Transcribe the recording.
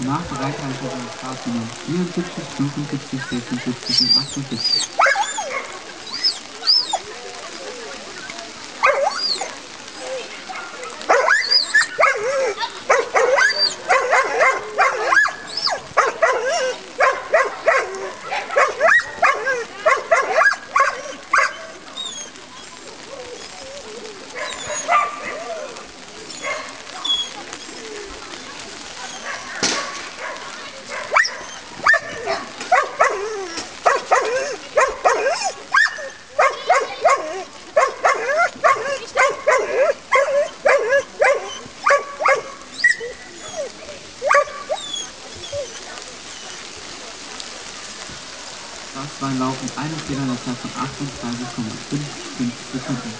Danach Bereithaltung Startnummer 74, 75, 76 und 78. Das war laufend eine Fehler der Zeit von 38,55 Sekunden.